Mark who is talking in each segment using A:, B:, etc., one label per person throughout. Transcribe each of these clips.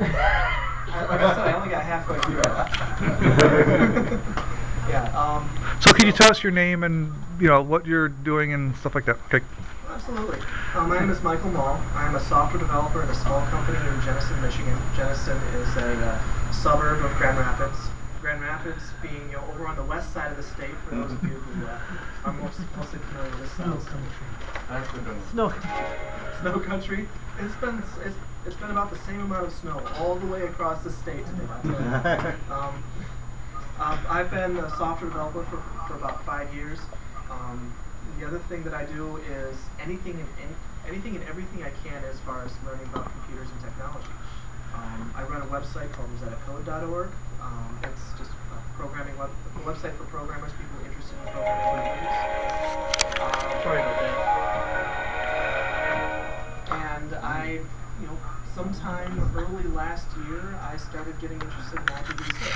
A: I- Like I said, I only got halfway through it. Yeah, um,
B: So can you tell us your name and, you know, what you're doing and stuff like that? Okay.
A: Absolutely. Uh, my name is Michael Mol. I am a software developer at a small company in Jenison, Michigan. Jenison is a uh, suburb of Grand Rapids. Grand Rapids being you know, over on the west side of the state, for those of you who uh, are most, mostly familiar with this south.
C: Snow.
A: Snow country. It's been it's, it's been about the same amount of snow all the way across the state today. I'll tell you. Um, I've been a software developer for, for about five years. Um, the other thing that I do is anything and any, anything and everything I can as far as learning about computers and technology. Um, I run a website called rosettacode.org. Um, it's just a programming web, a website for programmers, people interested in programming languages. Uh,
C: Sorry about that.
A: and I, you know, sometime early last year, I started getting interested in IPv6.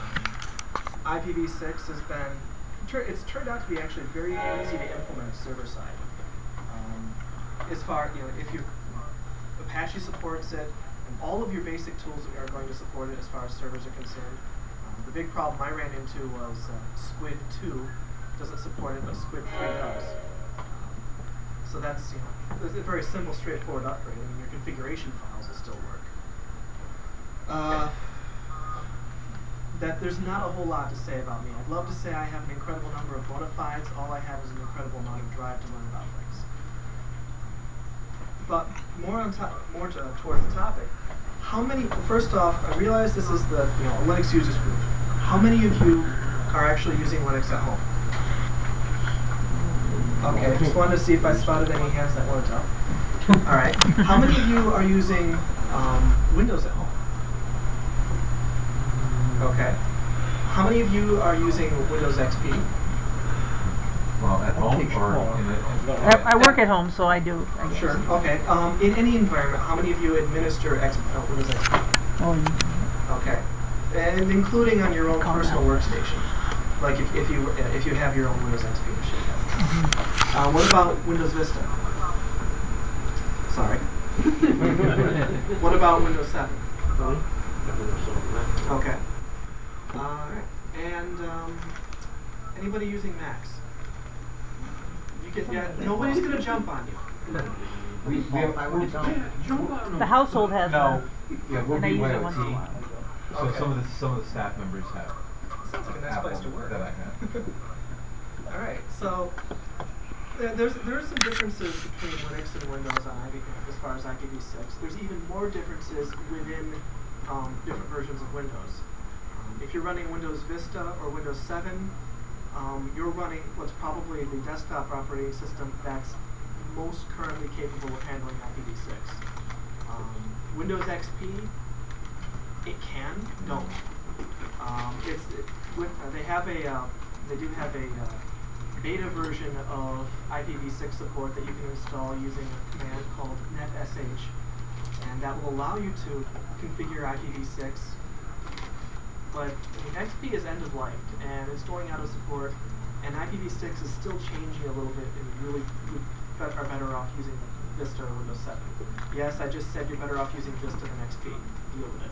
A: Um, IPv6 has been, it's turned out to be actually very easy to implement server side. Um, as far, you know, if you, Apache supports it, and all of your basic tools are going to support it as far as servers are concerned. Um, the big problem I ran into was uh, Squid 2 doesn't support it, but Squid 3 does. So that's you know it's a very simple, straightforward upgrade. I mean, your configuration files will still work. Uh, that there's not a whole lot to say about me. I'd love to say I have an incredible number of bona fides. All I have is an incredible amount of drive to learn about things. But more on top, more to, towards the topic. How many? First off, I realize this is the you know Linux users group. How many of you are actually using Linux at home? Okay, I just wanted to see if I spotted any hands that weren't up. All right. How many of you are using um, Windows at home? Okay. How many of you are using Windows XP?
D: Well, at home or in a.
C: I, I work at home, so I do. I guess.
A: Sure. Okay. Um, in any environment, how many of you administer X, uh, Windows XP?
C: Oh,
A: Okay. And including on your own
C: Calm
A: personal
C: down.
A: workstation, like if, if you uh, if you have your own Windows XP machine. Uh, what about Windows Vista? Sorry. what about Windows 7? Okay. Alright. And um, anybody using Macs? You can, yeah, nobody's gonna jump on you.
D: We, we have, we're,
C: the household has
D: no,
C: one.
D: yeah, we'll
C: And I
D: be
C: use it once in a while.
D: So
A: Okay.
D: some of the, some of the staff members have.
A: Sounds like a nice
D: Apple
A: place to work.
D: that I have.
A: All right, so there, there's there are some differences between Linux and Windows on IV, as far as IPv6. There's even more differences within um, different versions of Windows. Um, if you're running Windows Vista or Windows 7, um, you're running what's probably the desktop operating system that's most currently capable of handling IPv6. Um, Windows XP, it can, don't. Um, it's it, with, uh, they have a uh, they do have a uh, beta version of IPv6 support that you can install using a command called netsh, and that will allow you to configure IPv6. But I mean, XP is end of life and it's going out of support, and IPv6 is still changing a little bit, and you really would are better off using Vista or Windows 7. Yes, I just said you're better off using Vista than XP. Deal with it.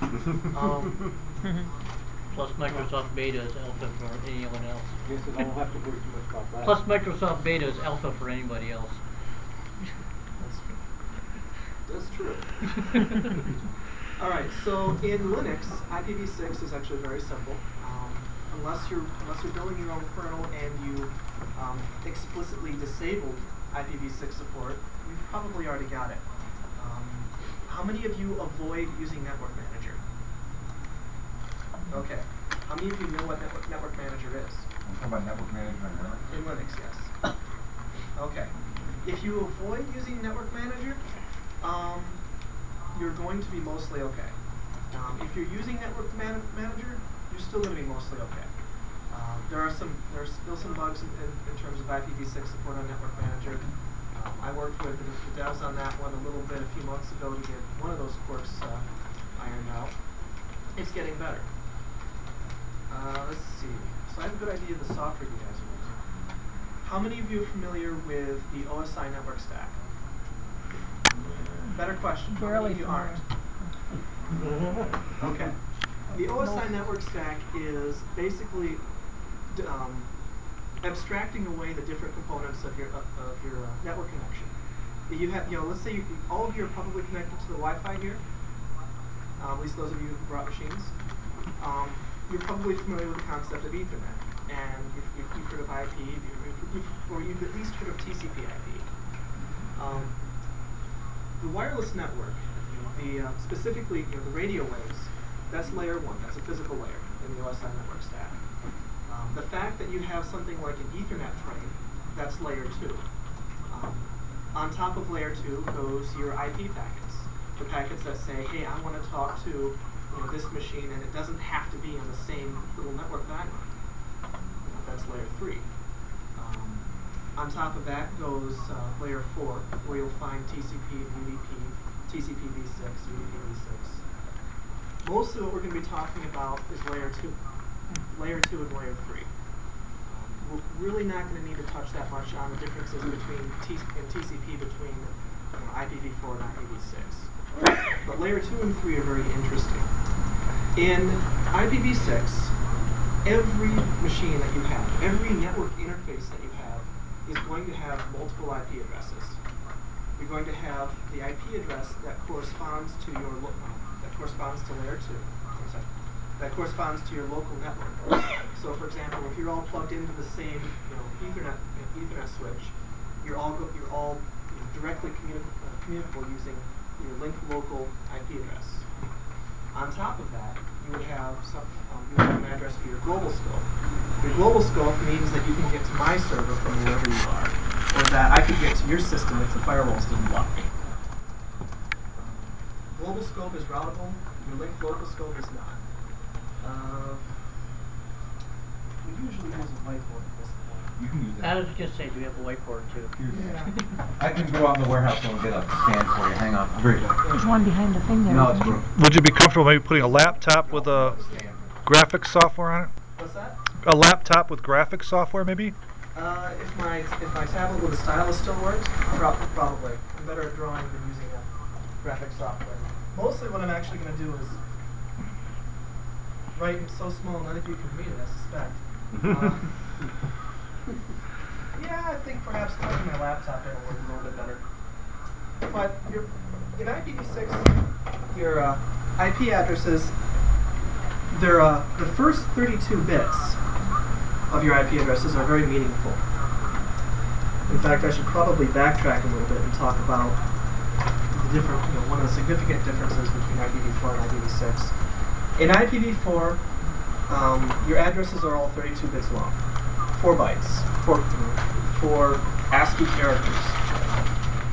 A: Um,
E: Plus Microsoft Beta is alpha for anyone else.
F: Guess I don't have to worry too much about that.
E: Plus Microsoft Beta is alpha for anybody else.
A: That's true. That's true. All right, so in Linux, IPv6 is actually very simple. Um, unless you're unless you're building your own kernel and you um, explicitly disabled IPv6 support, you've probably already got it. Um, how many of you avoid using Network Manager? Okay. How many of you know what Network, network Manager is?
D: I'm talking about network manager and Linux.
A: In Linux, yes. Okay. If you avoid using Network Manager, um, you're going to be mostly okay. Um, if you're using Network Man- Manager, you're still going to be mostly okay. Uh, there are some, there's still some bugs in, in, in terms of IPv6 support on Network Manager. Um, I worked with the, the devs on that one a little bit a few months ago to get one of those quirks uh, ironed out. It's getting better. Uh, let's see. So I have a good idea of the software you guys are using. How many of you are familiar with the OSI network stack? better question.
C: Barely
A: you aren't? Okay. The OSI network stack is basically d- um, abstracting away the different components of your of, of your uh, network connection. You have, you know, let's say you, all of you are probably connected to the Wi-Fi here. Um, at least those of you who brought machines. Um, you're probably familiar with the concept of Ethernet, and you've, you've, heard of IP, you've, you've, or you've at least heard of TCP/IP. Um, the wireless network, the uh, specifically you know, the radio waves, that's layer one. That's a physical layer in the OSI network stack. Um, the fact that you have something like an Ethernet frame, that's layer two. Um, on top of layer two goes your IP packets, the packets that say, hey, I want to talk to you know, this machine, and it doesn't have to be on the same little network that I'm on. That's layer three. Um, on top of that goes uh, layer four, where you'll find TCP, and UDP, TCP v6, UDP v6. Most of what we're going to be talking about is layer two, layer two and layer three. Um, we're really not going to need to touch that much on the differences between T and TCP between you know, IPv4 and IPv6. But layer two and three are very interesting. In IPv6, every machine that you have, every network interface that you have, is going to have multiple IP addresses. You're going to have the IP address that corresponds to your that corresponds to layer two. Sorry, that corresponds to your local network. So, for example, if you're all plugged into the same, you know, Ethernet Ethernet switch, you're all you're all you know, directly communi- uh, communicable using your link local IP address. On top of that, you would have some, um, you would have an address for your global scope. Your global scope means that you can get to my server from wherever you are, or that I could get to your system if the firewalls didn't block me. Global scope is routable. Your link local scope is not. Uh, we usually use a whiteboard.
D: You can use
E: I was just saying, do we have a whiteboard too?
D: I can go out in the warehouse and get a stand for you. Hang on. Very good.
C: There's one behind the thing there.
D: No, it's
C: isn't
D: broken.
B: Would you be comfortable maybe putting a laptop with a graphics software on it?
A: What's that?
B: A laptop with graphics software, maybe?
A: Uh, if my if my tablet with a stylus still works, prob- probably. I'm better at drawing than using a graphic software. Mostly, what I'm actually going to do is write in so small none of you can read it. I suspect. Uh, yeah, I think perhaps plugging my laptop in will work a little bit better. But your, in IPv6, your uh, IP addresses, they're uh, the first 32 bits of your IP addresses are very meaningful. In fact, I should probably backtrack a little bit and talk about the different, you know, one of the significant differences between IPv4 and IPv6. In IPv4, um, your addresses are all 32 bits long, four bytes, four, four ASCII characters.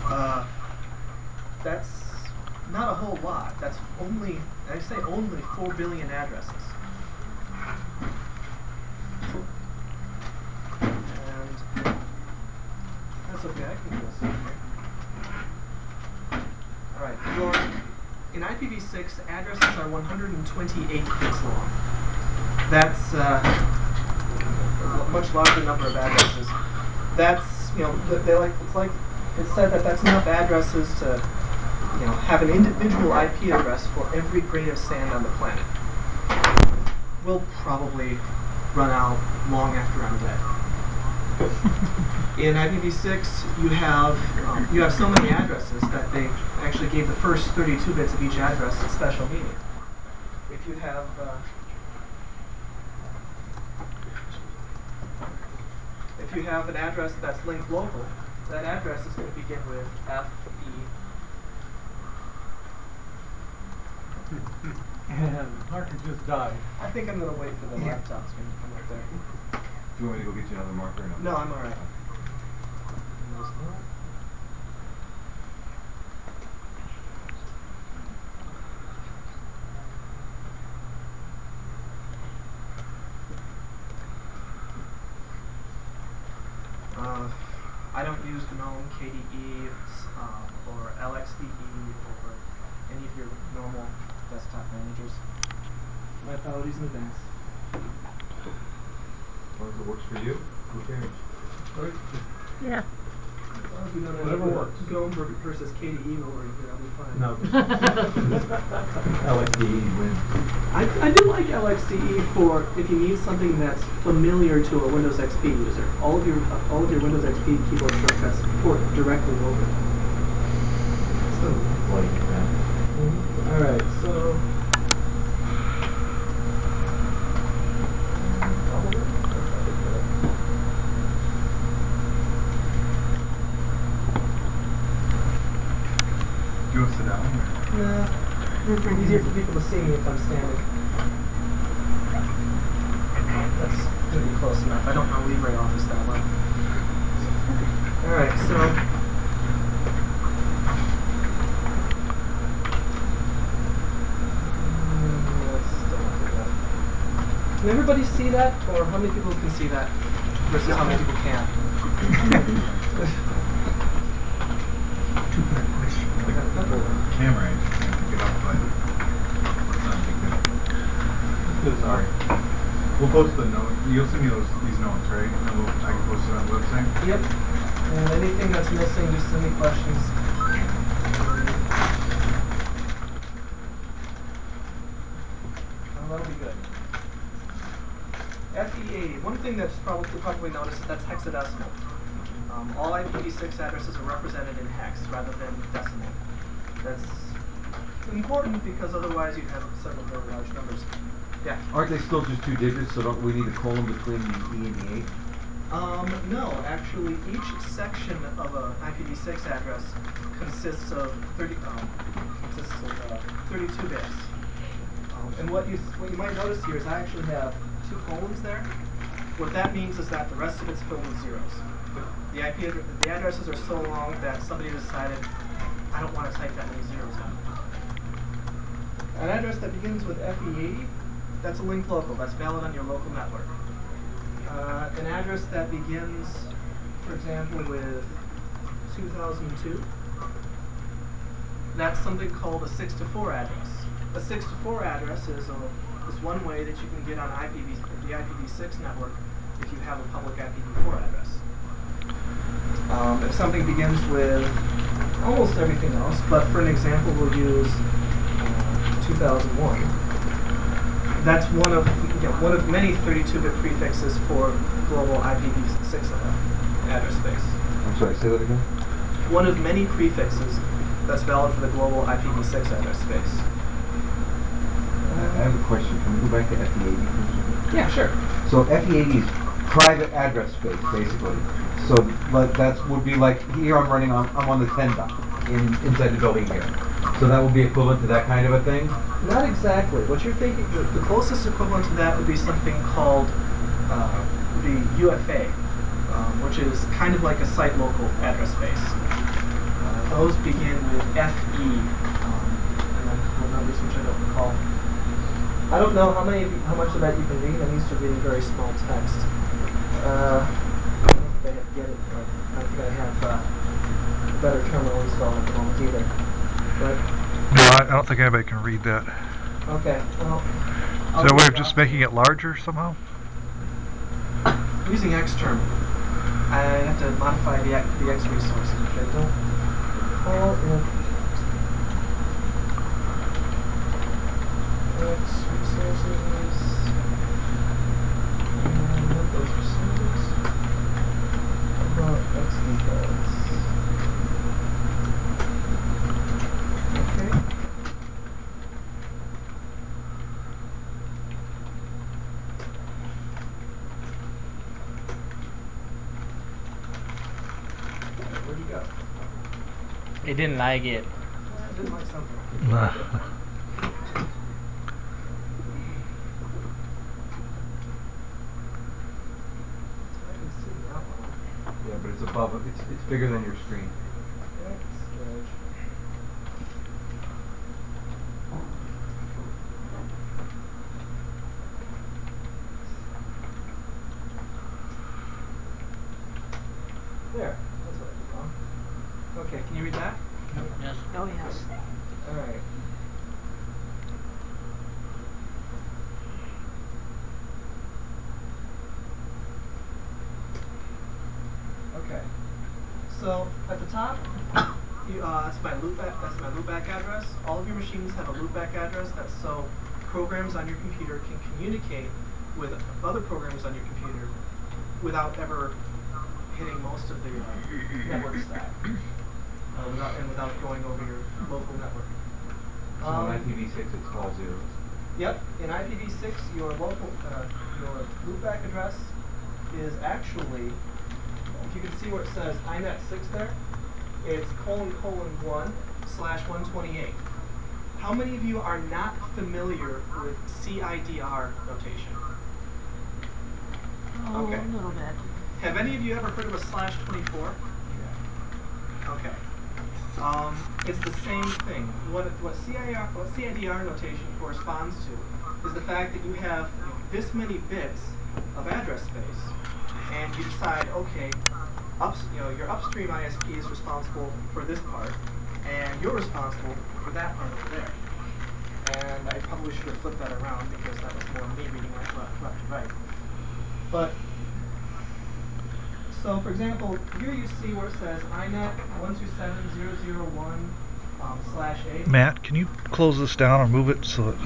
A: Uh, that's not a whole lot. That's only, I say only 4 billion addresses. And that's okay, I can do this. Alright, your in IPv6 addresses are 128 bits long. That's uh, a much larger number of addresses. That's you know they like it's like it's said that that's enough addresses to you know have an individual IP address for every grain of sand on the planet. We'll probably run out long after I'm dead. In IPv6, you have um, you have so many addresses that they actually gave the first 32 bits of each address a special meaning. If you have uh, you have an address that's linked local, that address is going to begin with F E.
F: And Parker just died.
A: I think I'm going to wait for the laptop screen to come up there.
D: Do you want me to go get you another marker? or
A: No, I'm all right. Uh, I don't use GNOME, KDE, uh, or LXDE, or any of your normal desktop managers. My apologies in advance.
D: As long as it works for you, who cares?
C: Yeah.
A: Uh, if go to
F: Whatever works.
A: Goldberg versus Katie Eagle, that'll be fine.
F: No.
D: LXD wins.
A: I, I do like LXDE for if you need something that's familiar to a Windows XP user. All of your all of your Windows XP keyboard shortcuts port directly over. So,
D: Like that.
A: all right, so.
G: Do you want to sit down? or-
A: Nah, easier for people to see me if I'm standing. That's gonna be close enough. I don't know LibreOffice that well. Alright, so. Still not do. Can everybody see that? Or how many people can see that versus how many people can?
G: Camera, I just can't pick it up, but it's not a big deal. Sorry. We'll post the note, you'll send me those, these notes, right? And we'll, I can post it on the website?
A: Yep. And anything that's missing, just send me questions. Oh, that'll be good. FE80, one thing that's probably, you'll probably notice is that's hexadecimal. Um, all IPv6 addresses are represented in hex rather than decimal. That's important because otherwise you'd have several very large numbers. Yeah.
D: Aren't they still just two digits, so don't we need a colon between the E and the eight?
A: Um, no, actually, each section of a IPv6 address consists of 30, um, consists of uh, 32 bits. Um, and what you what you might notice here is I actually have two colons there. What that means is that the rest of it's filled with zeros. The, IP addre- the addresses are so long that somebody decided I don't want to type that many zeros in. An address that begins with FE80, that's a link local. That's valid on your local network uh, an address that begins, for example, with 2002. That's something called a 6 to 4 address. A 6 to 4 address is, a, is one way that you can get on IPv, the IPv6 network if you have a public IPv4 address. Um, if something begins with almost everything else, but for an example, we'll use uh, 2001 that's one of you know, one of many 32-bit prefixes for global IPv6 uh, address space.
D: I'm sorry, say that again?
A: One of many prefixes that's valid for the global IPv6 address space.
D: I have a question. Can we go back to FE80 for?
A: Yeah, sure.
D: So FE80 is private address space, basically. So, but that's would be like here. I'm running on. I'm on the 10 dot in inside the building here. So that would be equivalent to that kind of a thing.
A: Not exactly. What you're thinking, the, the closest equivalent to that would be something called uh, the UFA, um, which is kind of like a site local address space. Uh, those begin with FE, um, and then what numbers which I don't recall. I don't know how many, you- how much of that you can read. I'm used to reading very small text. Uh, I don't think I have get it. But I don't think I have uh, a better terminal installed at the moment either. But
B: No, I, I don't think anybody can read that.
A: okay, well.
B: Is there a way of just making it larger somehow?
A: I'm using Xterm. I have to modify the X, the X I don't recall if X resources. And what those are settings. How about X defaults? Okay. Where'd you go?
E: It didn't like it.
A: I didn't like something.
D: Yeah, but it's above. it. It's it's bigger than your screen.
A: That's strange. There. That's what I did wrong. Okay, can you read that?
E: Yes.
C: Oh, yes.
A: Alright. Okay. So at the you, uh, that's my loopback, that's my loopback address. Have a loopback address, that's so programs on your computer can communicate with other programs on your computer without ever hitting most of the uh, network stack. Uh, without, and without going over your local network.
D: So
A: Um,
D: on IPv6, it's all zeros.
A: Yep, in IPv6, your local, uh, your loopback address is actually, if you can see where it says INET6 there, it's colon colon 1 slash 128. How many of you are not familiar with CIDR notation?
C: Oh,
A: Okay.
C: a little bit.
A: Have any of you ever heard of a slash 24? Yeah. Okay. Um, it's the same thing. What, what, CIR, what CIDR notation corresponds to is the fact that you have this many bits of address space, and you decide, okay, ups, you know, your upstream ISP is responsible for this part, and you're responsible for that part over there. And I probably should have flipped that around because that was more me reading right, left, left to right. But so, for example, here you see where it says INET one two seven zero zero one um, slash eight.
B: Matt, can you close this down or move it so that...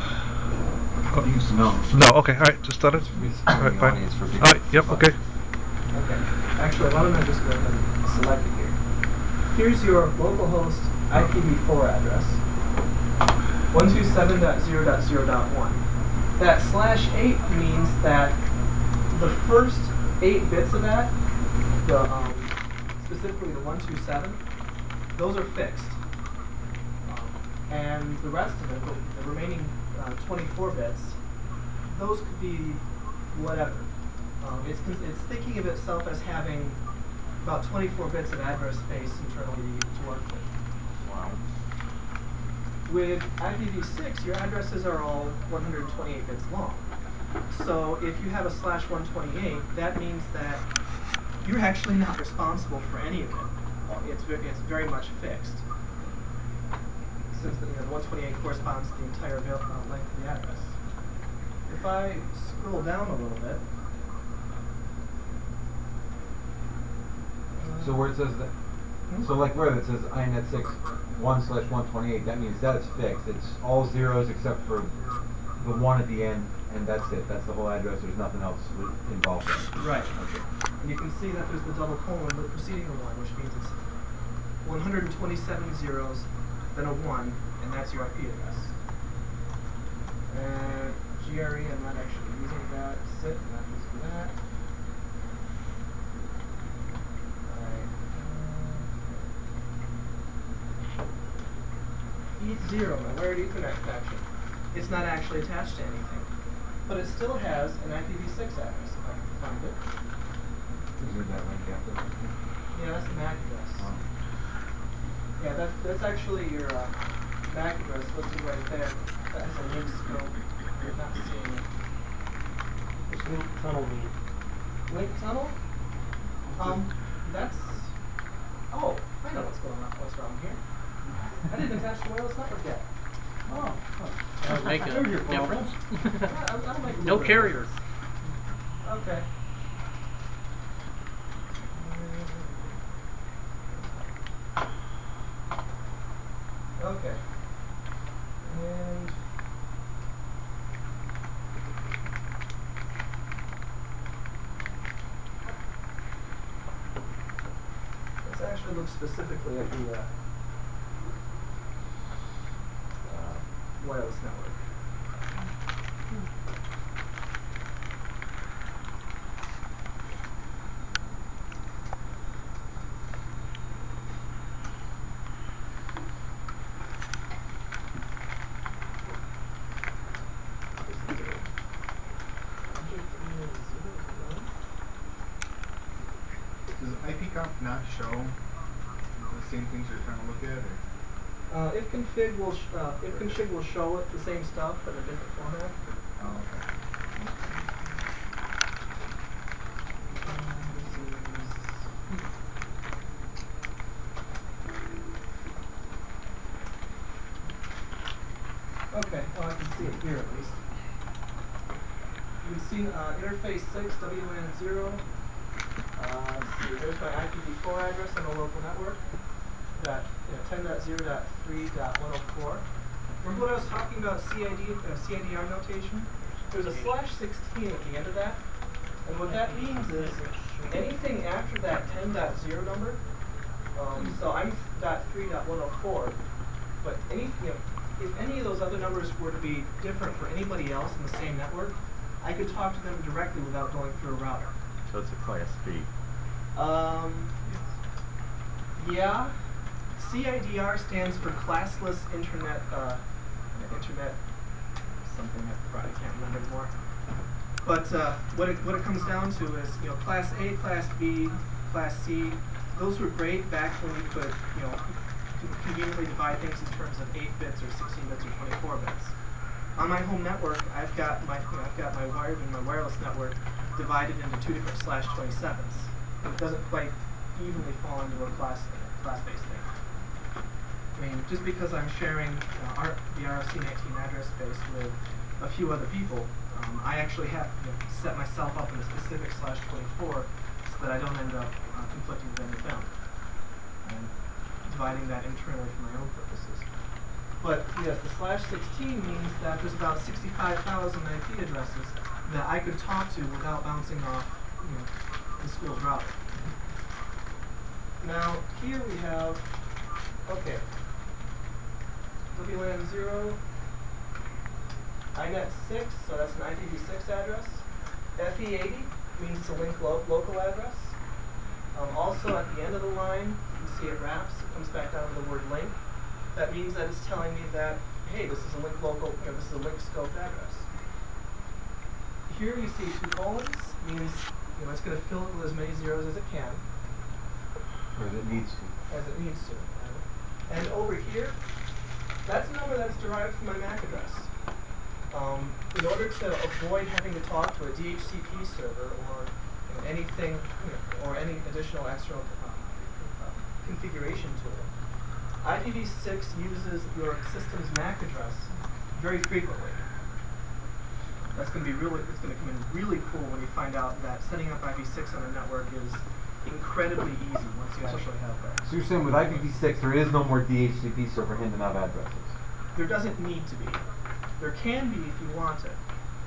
D: No.
B: No, okay, all right, just thought it.
D: It's
B: All
D: in
B: right,
D: the
B: fine.
D: audience for
B: All
D: people.
B: right, yep, okay.
A: Okay. Actually, why don't I just go ahead and select it here? Here's your localhost IPv4 address. One two seven dot zero dot zero dot one. That slash eight means that the first eight bits of that, the um, specifically the one two seven, those are fixed. Um, and the rest of it, the, the remaining uh, 24 bits, those could be whatever. Um, it's, it's thinking of itself as having about 24 bits of address space internally to work with.
D: Wow.
A: With IPv6, your addresses are all 128 bits long. So if you have a slash 128, that means that you're actually not responsible for any of it. Uh, It's, it's very much fixed. Since the, you know, the 128 corresponds to the entire uh, length of the address. If I scroll down a little bit.
D: So where it says that, Hmm? so like where it says INET six one slash one twenty-eight, that means that is fixed. It's all zeros except for the one at the end, and that's it. That's the whole address. There's nothing else involved in.
A: Right.
D: Okay.
A: And you can see that there's the double colon with preceding one, which means it's 127 zeros, then a one, and that's your IP address. And GRE, I'm not actually using that. SIT, I'm not using that. Alright. E zero, my wired Ethernet connection. It's not actually attached to anything, but it still has an IPv6 address if I can find it.
D: Isn't that like after?
A: Yeah, that's the MAC address.
D: Oh.
A: Yeah, that's that's actually your uh, MAC address listed right there. That has a link scope. You're not seeing it.
E: What's link tunnel mean?
A: Link tunnel? Um, that's. Oh, I know what's going on. What's wrong here? I didn't attach the wireless network yet. Oh. huh.
E: That'll make a
F: your
E: difference.
A: Yeah, I'll- I'll make a
E: No
A: little bit of
E: carrier.
A: Okay. Okay. And let's actually look specifically at the uh,
G: Does IPconf not show the same things you're trying to look at? Or?
A: Uh, if config will uh, if config will show it the same stuff but a different format.
G: Oh, okay.
A: Okay, oh, I can see it here at least. You can see uh, interface 6, WN0, served by IPv4 address on a local network, that you know, 10.0.3.104. Remember when I was talking about CID, uh, CIDR notation? There's a slash 16 at the end of that, and what that means is anything after that 10.0 number, um, so I'm dot 3.104, but any, you know, if any of those other numbers were to be different for anybody else in the same network, I could talk to them directly without going through a router.
H: So it's a class B.
A: Um, yeah. CIDR stands for Classless Internet, uh, Internet, something I probably can't remember anymore. But uh, what it what it comes down to is you know Class A, Class B, Class C. Those were great back when we could you know conveniently divide things in terms of 8 bits or 16 bits or 24 bits. On my home network, I've got my you know, I've got my wired and my wireless network divided into two different slash 27s. It doesn't quite evenly fall into a class class-based thing. I mean, just because I'm sharing uh, our, the RFC 19 address space with a few other people, um, I actually have to set myself up in a specific slash 24 so that I don't end up uh, conflicting with any them. And dividing that internally for my own purposes. But yes, the slash 16 means that there's about 65,000 IP addresses that I could talk to without bouncing off you know, the school's router. Now, here we have, okay, WLAN 0, INET 6, so that's an IPv6 address. FE80 means a link lo local address. Um, also, at the end of the line, you see it wraps, it comes back down to the word link. That means that it's telling me that, hey, this is a link local, you know, this is a link scoped address. Here you see two colons, means you know, it's going to fill it with as many zeros as it can
D: Or as it needs to.
A: as it needs to. And over here, that's a number that's derived from my MAC address. Um, in order to avoid having to talk to a DHCP server or you know, anything, you know, or any additional external um, uh, configuration tool, IPv6 uses your system's MAC address very frequently. That's going to be really, it's going to come in really cool when you find out that setting up IPv6 on a network is incredibly easy once you actually have that.
D: So you're saying with IPv6, there is no more DHCP server handing out addresses?
A: There doesn't need to be. There can be if you want it.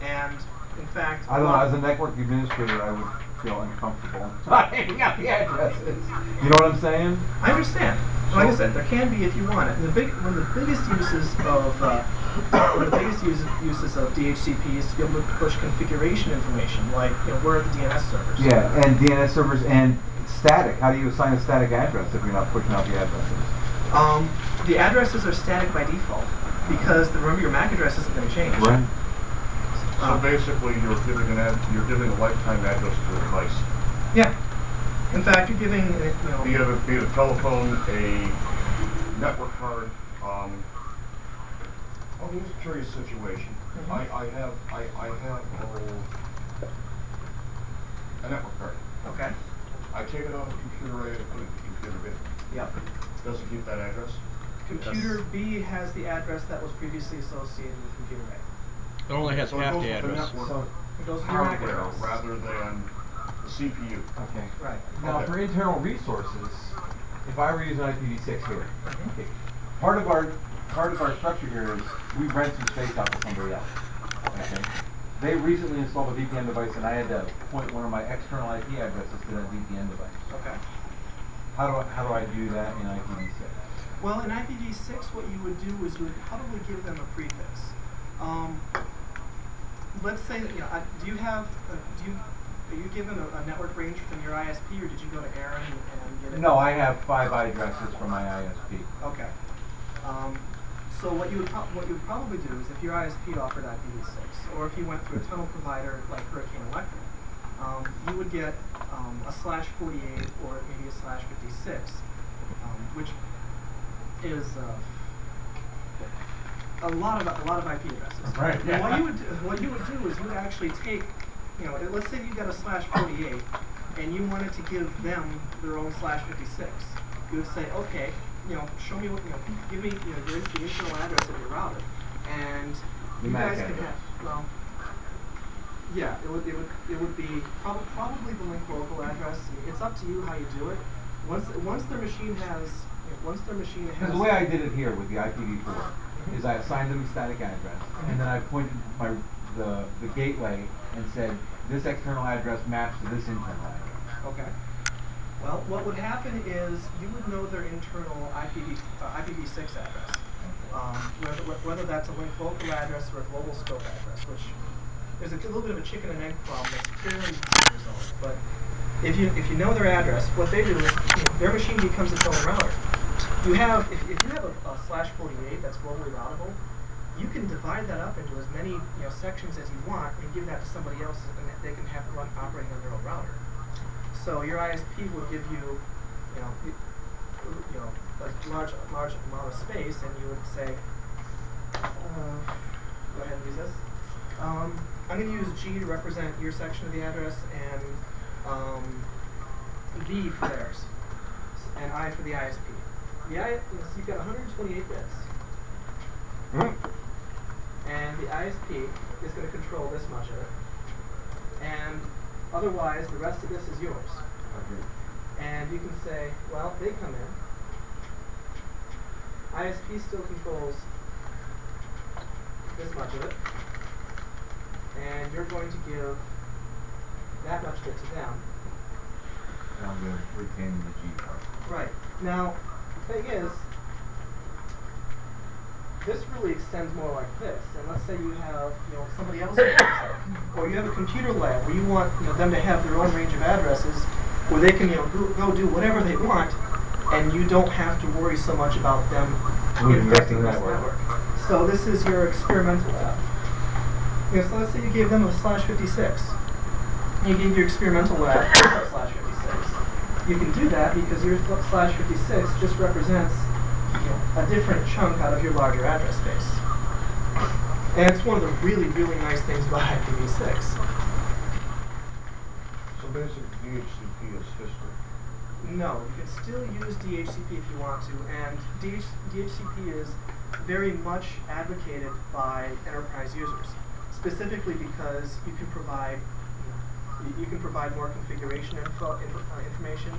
A: And in fact,
D: I don't know, as a network administrator, I would feel uncomfortable not handing out the addresses. You know what I'm saying?
A: I understand. Like I said, there can be if you want it. And the big, one of the biggest uses of uh, one of the biggest uses, uses of DHCP is to be able to push configuration information, like you know where are the DNS servers.
D: Yeah, and DNS servers and static. How do you assign a static address if you're not pushing out the addresses?
A: Um, the addresses are static by default because the, remember your MAC address isn't going to change.
D: Right.
I: So
A: Um,
I: basically, you're giving an ad, you're giving a lifetime address to a device.
A: Yeah. In fact, you're giving you know.
I: Be it a, be it a telephone, a network card, um, oh, here's a curious situation.
A: Mhm.
I: I, I have, I, I have, a network card.
A: Okay.
I: I take it off the computer A and put it in computer B.
A: Yep.
I: Doesn't keep that address?
A: Computer B has the address that was previously associated with computer A.
E: It only has
I: So it
E: half
I: goes
E: the address.
I: network
D: So-
A: It goes to
I: hardware rather than the CPU.
D: Okay.
A: Right.
D: Now,
I: Okay.
D: for internal resources, if I were using IPv6 here,
A: Mhm.
D: okay, part of our part of our structure here is we rent some space out to somebody else. Okay. They recently installed a VPN device, and I had to point one of my external IP addresses to that VPN device.
A: Okay.
D: How do I, how do I do that in IPv6?
A: Well, in IPv6, what you would do is you would probably give them a prefix. Um, let's say that, you know, I, do you have, uh, do you, are you given a, a network range from your ISP, or did you go to ARIN and, and get it?
D: No, I have five addresses from my ISP.
A: Okay. Um, so what you would what you would probably do is if your ISP offered IPv6, or if you went through a tunnel provider like Hurricane Electric, um, you would get um, a slash 48 or maybe a slash 56, um, which is uh, a lot of a lot of IP addresses.
D: Right, yeah.
A: What you would do, what you would do is you would actually take, you know, let's say you got a slash 48, and you wanted to give them their own slash 56. You would say, okay, you know, show me what, you know, give me, you know, your, the internal address of your router, and
D: The
A: you guys can have, well, yeah, it would, it would, it would be prob- probably the link local address. It's up to you how you do it. Once, once their machine has once their machine has.
D: The way I did it here with the IPv4 is I assigned them a static address, and then I pointed my the the gateway and said this external address maps to this internal address.
A: Okay. Well, what would happen is you would know their internal IPv, uh, IPv6 address. Um, whether, whether that's a link local address or a global scope address, which is a little bit of a chicken and egg problem that's fairly easy to resolve. But if you if you know their address, what they do is you know, their machine becomes its own router. You have if, if you have a, a slash 48 that's globally routable, you can divide that up into as many you know sections as you want and give that to somebody else, and they can have it run operating on their own router. So your ISP will give you, you know, you, you know, a large, large amount of space, and you would say, uh, go ahead and use this. Um, I'm going to use G to represent your section of the address, and um, V for theirs, and I for the ISP. The I, so you've got 128 bits, and the ISP is going to control this much of it, and otherwise the rest of this is yours. And you can say, well, they come in. ISP still controls this much of it, and you're going to give that much of it to them.
D: And I'm going to retain the G part.
A: Right. Now, the thing is, this really extends more like this. And let's say you have, you know, somebody else, who comes in, or you have a computer lab where you want, you know, them to have their own range of addresses, where they can, you know, go, go do whatever they want, and you don't have to worry so much about them infecting
D: the
A: this
D: network.
A: network. So this is your experimental lab. You know, so let's say you gave them a slash 56. You gave your experimental lab a slash 56. You can do that because your slash 56 just represents you know, a different chunk out of your larger address space. And it's one of the really, really nice things about IPv6.
I: So basically, DHCP is history.
A: No, you can still use DHCP if you want to, and DH, DHCP is very much advocated by enterprise users, specifically because you can provide, you, know, you, you can provide more configuration info, info uh, information.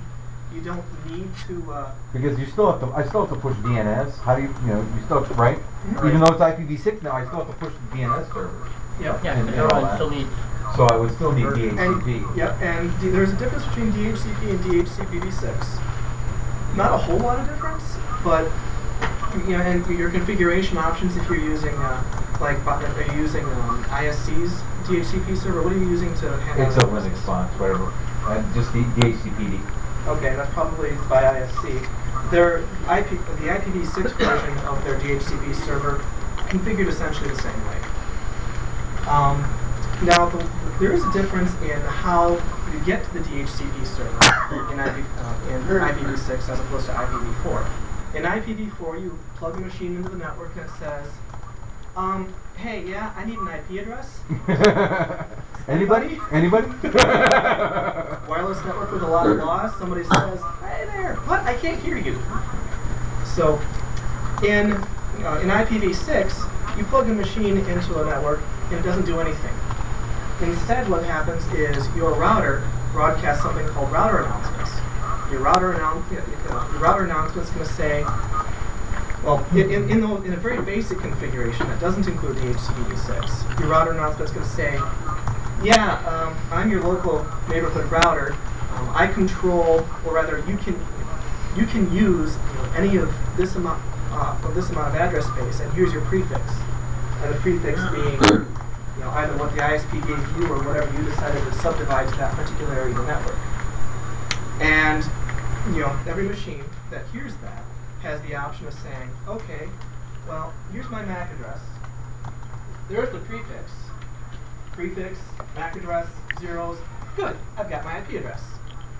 A: You don't need to. Uh,
D: Because you still have to, I still have to push DNS. How do you, you know, you still, have to- right?
A: Mhm.
D: Even though it's IPv6 now, I still have to push the DNS servers.
A: yep.
E: Yeah,
D: And-
E: but
D: and
E: everyone still needs,
D: So I would still need
A: And,
D: DHCP.
A: yep, and d- there's a difference between DHCP and DHCPv6. Not a whole lot of difference, but you know, and your configuration options if you're using uh, like are you using um, ISC's DHCP server? What are you using to handle?
D: It's a Linux box, whatever. Uh, just the DHCP.
A: Okay, that's probably by ISC. Their IP, the IPv6 version of their DHCP server configured essentially the same way. Um, now, the, there is a difference in how you get to the DHCP server in, IP, uh, in IPv6 as opposed to IPv4. In IPv4, you plug a machine into the network and it says, um, hey, yeah, I need an IP address.
D: Anybody? Anybody?
A: wireless network with a lot of loss, somebody says, "Hey there, what? I can't hear you." So, in uh, in IPv6, you plug a machine into a network and it doesn't do anything. Instead, what happens is your router broadcasts something called router announcements. Your router know, your router announcement is going to say, well, in, in, in, the, in a very basic configuration that doesn't include DHCP6, your router announcement is going to say, yeah, um, I'm your local neighborhood router. Um, I control, or rather, you can you can use you know, any of this amount uh, of this amount of address space, and here's your prefix. And the prefix being, you know, either what the ISP gave you or whatever you decided to subdivide to that particular area of the network. And you know, every machine that hears that has the option of saying, okay, well, here's my MAC address. There's the prefix prefix, MAC address, zeros. Good, I've got my IP address.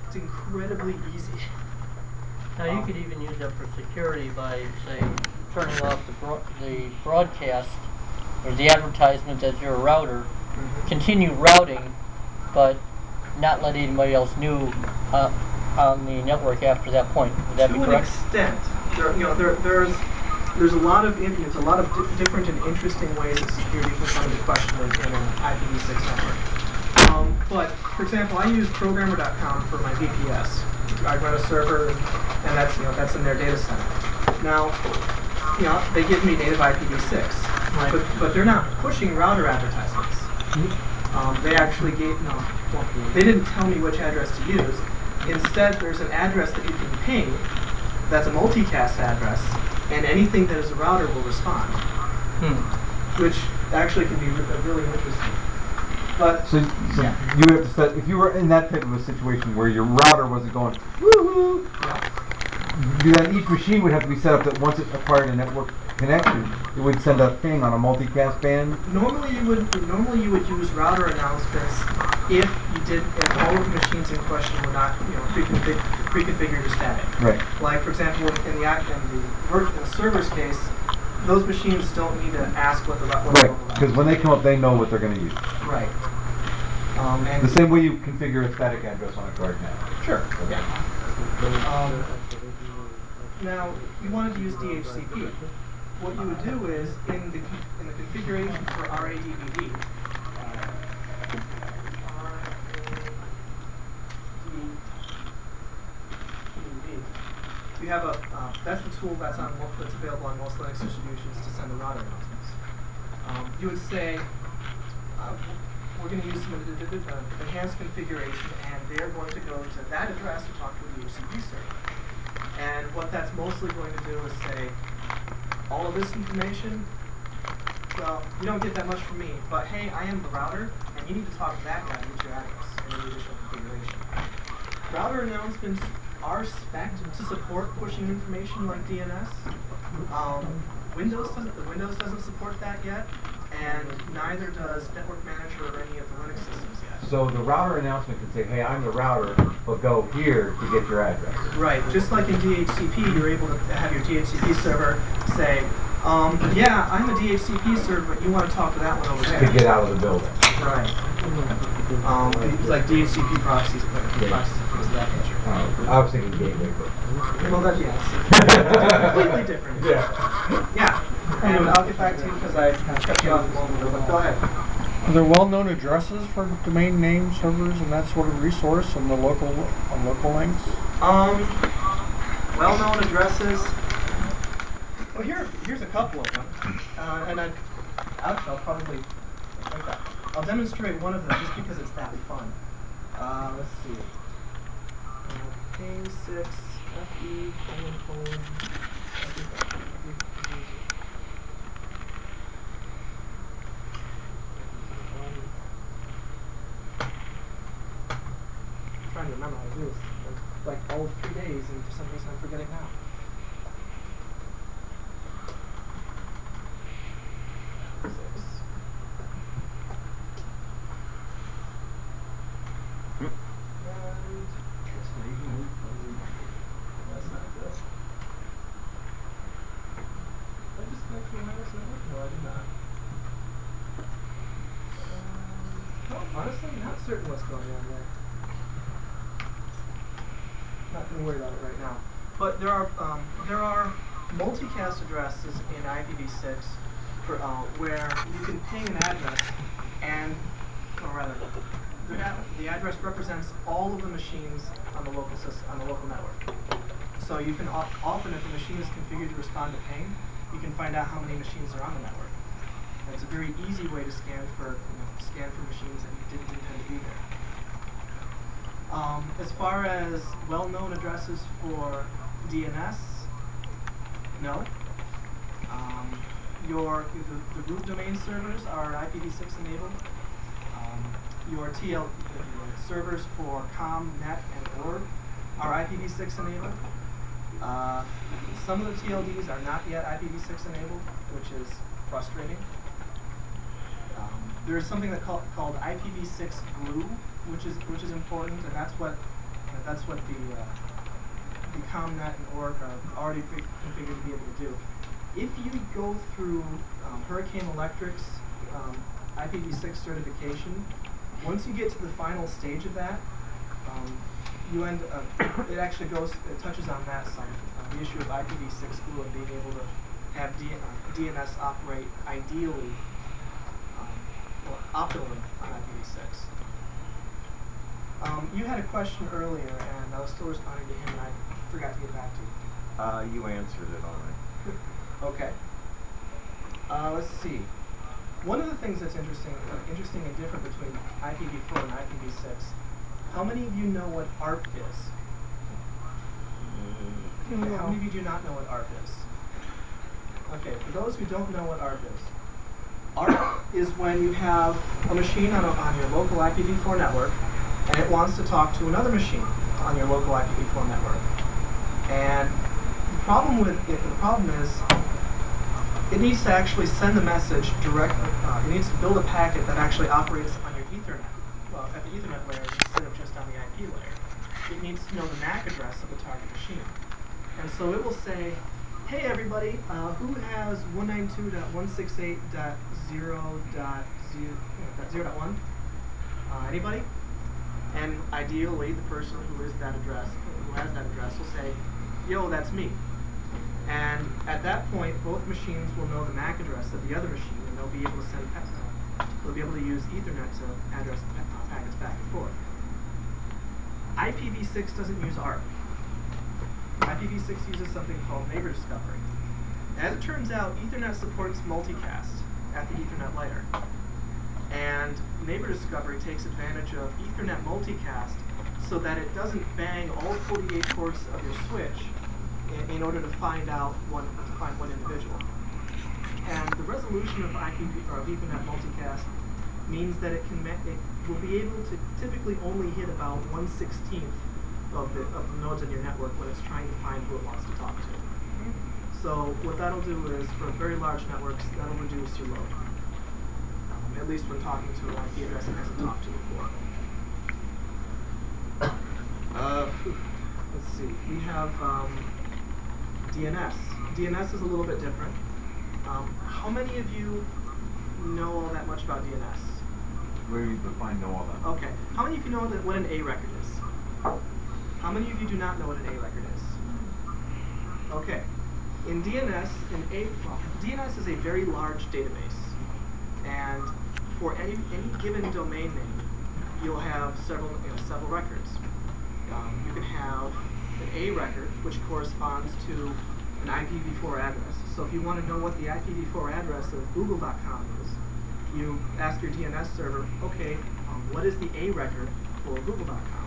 A: It's incredibly easy.
E: now you could even use that for security by, say, turning off the bro- the broadcast or the advertisement as your router, continue routing, but not let anybody else know uh, on the network after that point. Would that
A: to
E: be
A: an extent, there, you know, there, there's there's a lot of there's a lot of di- different and interesting ways that security can come into question in, in an IPv6 network. Um, but for example, I use prgmr.com for my VPS, I run a server, and, that's you know that's in their data center. Now, you know, they give me native IPv6,
E: Right.
A: but but they're not pushing router advertisements. Um, they actually gave no, well, they didn't tell me which address to use. Instead, there's an address that you can ping. That's a multicast address, and anything that is a router will respond,
E: Hmm.
A: which actually can be re- really interesting. But
D: So, so
A: Yeah.
D: you have to set, if you were in that type of a situation where your router wasn't going woo-hoo,
A: yeah.
D: then each machine would have to be set up that once it acquired a network connection, it would send a ping on a multicast band.
A: Normally you would normally you would use router announcements if you did if all of the machines in question were not you know pre-config, pre-configured or static.
D: Right.
A: Like for example, in the in the, vir- in the server's case, those machines don't need to ask what the what
D: Right, because when they come up, they know what they're gonna use.
A: right. Um, and
D: The same way you configure a static address on a card now.
A: Sure. Yeah. Um, now, you wanted to use DHCP. What you would do is in the in the configuration for RADVD. You have a uh, that's the tool that's on that's available on most Linux distributions to send the router announcements. Um, you would say uh, we're going to use some uh, enhanced configuration, and they're going to go to that address to talk to the HCP server. And what that's mostly going to do is say, all of this information, well, you don't get that much from me, but hey, I am the router, and you need to talk to that guy to get your address and the additional configuration. Router announcements are spec'd to support pushing information like DNS. Um, Windows doesn't, the Windows doesn't support that yet, and neither does Network Manager or any of the Linux systems yet.
D: So the router announcement can say, hey, I'm the router, but go here to get your address.
A: Right, just like in DHCP, you're able to have your DHCP server say, um, yeah, I'm a DHCP server, but you want to talk to that one over there.
D: To get out of the building.
A: Right. Um, like DHCP proxies, proxies, things of that nature.
D: Uh, I was thinking gateway, but.
A: Well, that, yes. Completely different.
D: Yeah.
A: Yeah, and I'll get back to you because I cut you off a moment ago, but go ahead.
F: Are there well-known addresses for domain name servers and that sort of resource on the local, on local links?
A: Um, well-known addresses. Well, here, here's a couple of them, uh, and I, actually, I'll probably, like that. I'll demonstrate one of them just because it's that fun. Uh, let's see. Ping six fe colon colon. Trying to how do this. It's Like all three days, and for some reason I'm forgetting now. Six. And that's not good. Did I disconnect from Windows Network? No, I did not. Um, no, honestly, not certain what's going on there. Not gonna worry about it right now. But there are um, there are multicast addresses in IPv6 for uh, where you can ping an address and, or rather, the, the address represents all of the machines on the local system on the local network. So you can often, if a machine is configured to respond to ping, you can find out how many machines are on the network. And it's a very easy way to scan for you know, scan for machines that you didn't intend to be there. Um, as far as well-known addresses for DNS, no. Um, your the, the root domain servers are IPv6 enabled. Um, your TL the servers for com, net, and org are IPv6 enabled. Uh, some of the TLDs are not yet IPv6 enabled, which is frustrating. There is something that call, called IPv6 glue, which is which is important, and that's what that's what the uh, the ComNet and org are already configured to be able to do. If you go through um, Hurricane Electric's um, IPv6 certification, once you get to the final stage of that, um, you end it actually goes, it touches on that uh, the issue of IPv6 glue and being able to have D, uh, DNS operate ideally, optimally on IPv6. Um, you had a question earlier, and I was still responding to him, and I forgot to get back to you.
I: Uh, you answered it already.
A: Okay. Uh, let's see. One of the things that's interesting, uh, interesting and different between IPv4 and IPv6. How many of you know what ARP is? Okay, how many of you do not know what ARP is? Okay, for those who don't know what ARP is, ARP is when you have a machine on, a, on your local IPv4 network, and it wants to talk to another machine on your local IPv4 network. And the problem with it, the problem is, it needs to actually send the message directly. Uh, it needs to build a packet that actually operates on your Ethernet, well, at the Ethernet layer instead of just on the IP layer. It needs to know the MAC address of the target machine. And so it will say, hey everybody, uh, who has 192.168.0.0.1? Uh, anybody? And ideally, the person who is that address, who has that address, will say, yo, that's me. And at that point, both machines will know the MAC address of the other machine, and they'll be able to send, uh, they'll be able to use Ethernet to address uh, packets back and forth. IPv6 doesn't use ARP. IPv6 uses something called neighbor discovery. As it turns out, Ethernet supports multicast at the Ethernet layer. And neighbor discovery takes advantage of Ethernet multicast so that it doesn't bang all 48 ports of your switch in, in order to find out one to find one individual. And the resolution of IPv or of Ethernet multicast means that it can it will be able to typically only hit about one sixteenth of the of the nodes in your network when it's trying to find who it wants to talk to. So what that'll do is for very large networks that'll reduce your load. Um, at least when talking to an IP address it hasn't talked to before. Uh, let's see. We have um, DNS. DNS is a little bit different. Um, how many of you know all that much about DNS?
D: Where you define know all that?
A: Okay. How many of you know that what an A record is? How many of you do not know what an A record is? Okay. In DNS, an A well, DNS is a very large database, and for any any given domain name, you'll have several you know, several records. Um, you can have an A record, which corresponds to an IPv4 address. So if you want to know what the IPv4 address of Google.com is, you ask your DNS server, okay, um, what is the A record for Google.com?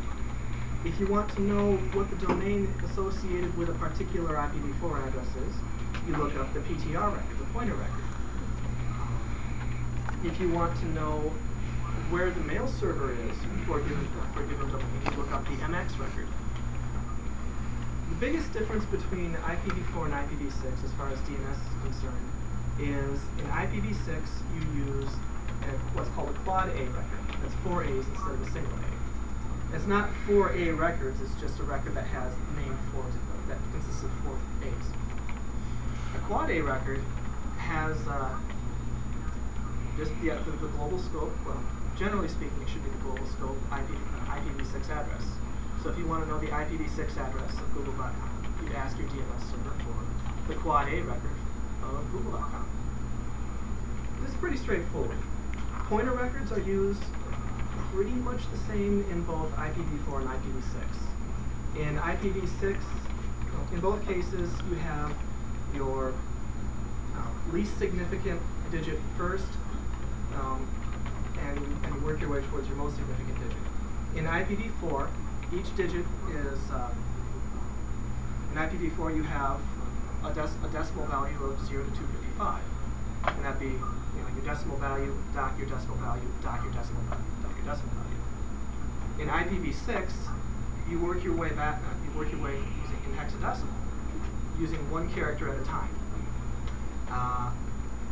A: If you want to know what the domain associated with a particular IPv4 address is, you look up the PTR record, the pointer record. If you want to know where the mail server is for a given, for a given domain, you look up the MX record. The biggest difference between IPv4 and IPv6 as far as DNS is concerned is in IPv6 you use a, what's called a quad A record. That's four A's instead of a single A. It's not four A records, it's just a record that has named four, that consists of four A's. A quad A record has uh, just the, the, the global scope, well, generally speaking, it should be the global scope IP, uh, IPv6 address. So if you want to know the IPv6 address of Google.com, you'd ask your DNS server for the quad A record of Google.com. Is pretty straightforward. Pointer records are used pretty much the same in both IPv4 and IPv6. In IPv6, in both cases, you have your uh, least significant digit first, um, and, and work your way towards your most significant digit. In IPv4, each digit is, uh, in IPv4 you have a, dec- a decimal value of 0 to 255. And that'd be you know, your decimal value, dot your decimal value, dot your decimal value, value. In IPv6, you work your way back, uh, you work your way using in hexadecimal, using one character at a time. Uh,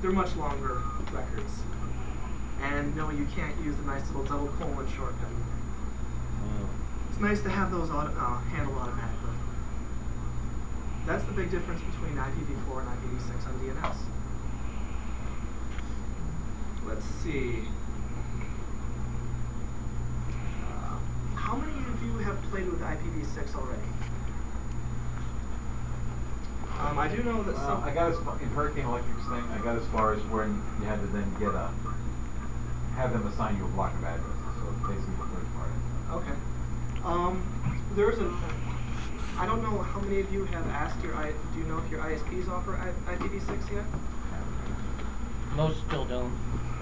A: they're much longer records. And no, you can't use the nice little double colon shortcut. It's nice to have those auto, uh, handled automatically. That's the big difference between IPv4 and IPv6 on DNS. Let's see. Uh, how many of you have played with IPv6 already? Um, I do know that
D: Well,
A: some.
D: I got as far, in Hurricane Electric's thing, I got as far as when you had to then get a, have them assign you a block of addresses, so basically the first part.
A: Okay. Um, there's a, I don't know how many of you have asked your I, do you know if your ISPs offer I, IPv6 yet?
E: Most still don't,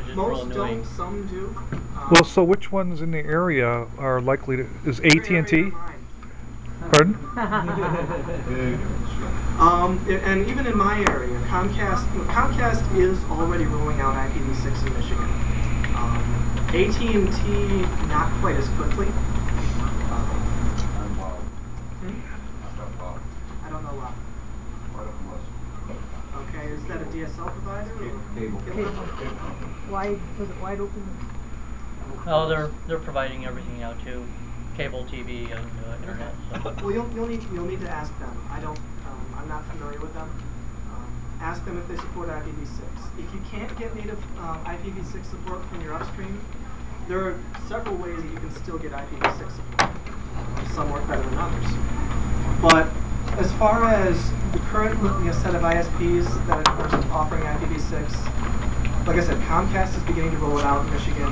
E: which is real
A: Most
E: annoying.
A: don't, some do. Um,
B: Well, so which ones in the area are likely to, is
A: your
B: AT&T?
A: area or mine?
B: Pardon?
A: Um, i- and even in my area, Comcast Comcast is already rolling out IPv6 in Michigan. Um, AT&T not quite as quickly. Um, hmm?
I: I'm Bob.
A: I don't know why.
I: Right up the list.
A: Okay, is that a DSL provider? or-
D: Cable.
C: Wide, was it wide open?
E: Oh, they're, they're providing everything now too, cable TV and uh, internet, so.
A: Well, you'll, you'll need you'll need to ask them. I don't. Um, I'm not familiar with them. Um, ask them if they support IPv6. If you can't get native um, IPv6 support from your upstream, there are several ways that you can still get IPv6 support. Some work better than others. But as far as the current you know, set of ISPs that are offering IPv6, like I said, Comcast is beginning to roll it out in Michigan.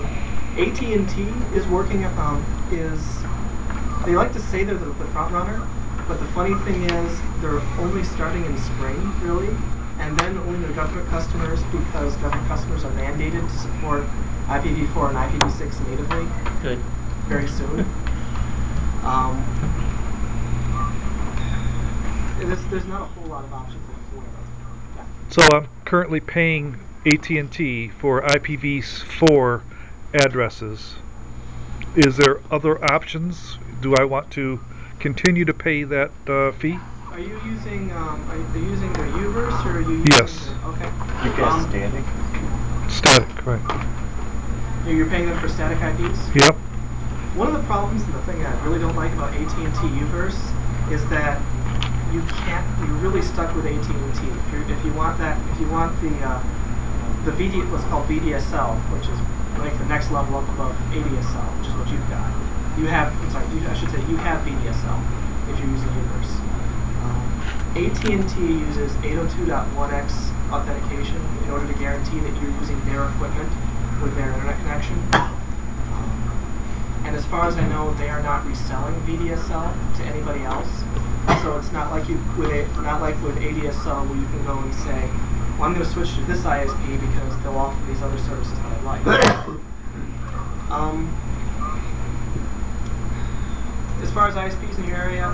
A: AT&T is working. Um, is they like to say they're the, the front runner, but the funny thing is they're only starting in spring, really, and then only their government customers because government customers are mandated to support IPv4 and IPv6 natively
E: Good.
A: very soon. um, there's, there's not a whole lot of options that I'm aware of. Yeah.
B: So I'm currently paying AT&T for IPv4 addresses. Is there other options? Do I want to continue to pay that uh, fee?
A: Are you using um, are you using the Uverse or are you using
B: Yes.
A: the, okay.
H: You guys
A: Um,
H: standing?
B: Static, right?
A: You're you're paying them for static IPs?
B: Yep.
A: One of the problems and the thing that I really don't like about AT&T Uverse is that you can't. You're really stuck with AT&T. If, you're, if you want that, if you want the uh, the VD, what's called VDSL, which is like the next level up above ADSL, which is what you've got. You have. I'm sorry. You, I should say you have VDSL if you're using Uverse. Um, AT&T uses 802.1x authentication in order to guarantee that you're using their equipment with their internet connection. Um, and as far as I know, they are not reselling VDSL to anybody else. So it's not like you with a, not like with ADSL where you can go and say, well, I'm going to switch to this ISP because they'll offer these other services that I like. um, as far as ISPs in your area,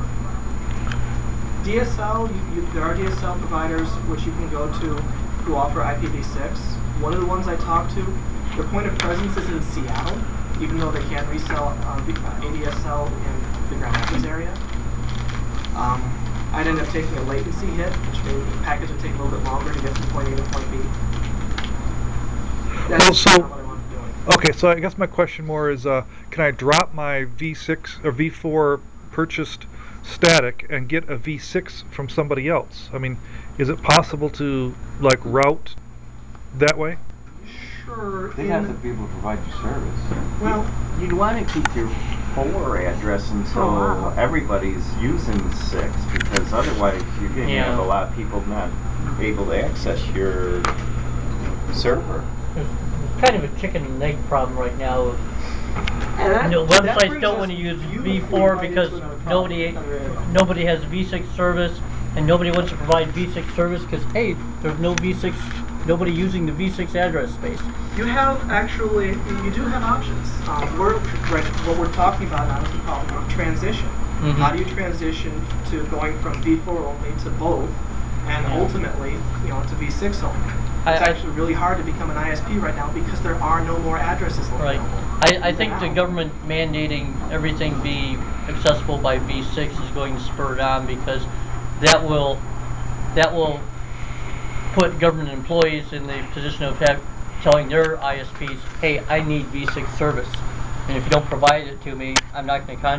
A: DSL, you, you, there are DSL providers which you can go to who offer IPv6. One of the ones I talked to, their point of presence is in Seattle, even though they can resell uh, uh, ADSL in the Grand Rapids area. Um, I'd end up taking a latency hit, which means the package would take a little bit longer to get from point A to point B. That's
B: Well, so-
A: not what I want to do.
B: Okay, so I guess my question more is, uh, can I drop my V6 or V4 purchased static and get a V6 from somebody else? I mean, is it possible to like route that way?
A: Sure.
H: They
A: in-
H: have to be able to provide you service.
A: Well,
H: You'd want to keep your four address until
C: Oh, wow.
H: everybody's using six, because otherwise you're going to
E: Yeah.
H: have a lot of people not able to access your server.
E: There's, there's kind of a chicken and egg problem right now. of-
A: and that-
E: No,
A: that
E: websites don't want to use V4 because
A: into another problem,
E: nobody nobody has V6 service, and nobody wants to provide V6 service because hey, there's no V6, nobody using the V6 address space.
A: You have actually, you do have options. Um, we're, right, what we're talking about now is the problem of transition.
E: Mhm.
A: How do you transition to going from V4 only to both, and
E: Yeah.
A: ultimately, you know, to V6 only? It's
E: I-
A: actually really hard to become an ISP right now because there are no more addresses
E: Right.
A: available.
E: I, I think the government mandating everything be accessible by V6 is going to spur it on because that will that will put government employees in the position of have, telling their ISPs, hey, I need V6 service. And if you don't provide it to me, I'm not going to contact